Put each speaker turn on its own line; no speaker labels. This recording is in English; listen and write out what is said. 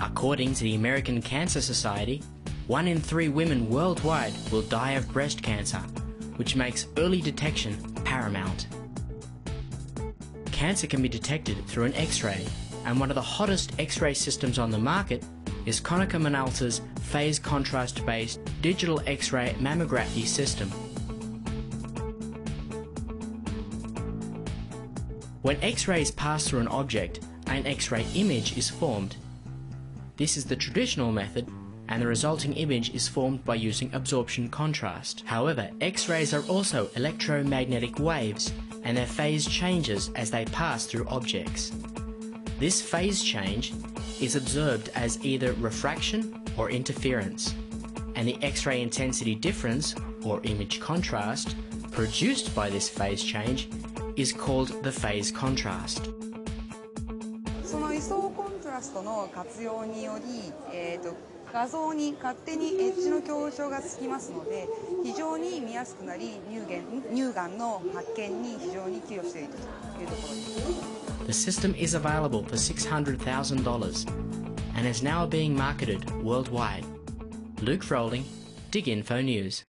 According to the American Cancer Society, one in three women worldwide will die of breast cancer, which makes early detection paramount. Cancer can be detected through an X-ray, and one of the hottest X-ray systems on the market is Konica Minolta's phase contrast-based digital X-ray mammography system. When X-rays pass through an object, an X-ray image is formed. This is the traditional method and the resulting image is formed by using absorption contrast. However, X-rays are also electromagnetic waves and their phase changes as they pass through objects. This phase change is observed as either refraction or interference, and the X-ray intensity difference or image contrast produced by this phase change is called the phase contrast.
その位相コントラストの活用により、えー、と画像に勝手にエッジの強調がつきますので非常に見やすくなり乳がん乳がんの発見に非常に寄与しているというところです。
The system is available for $600,000 and is now being marketed worldwide. Luke Froling, Dig Info News.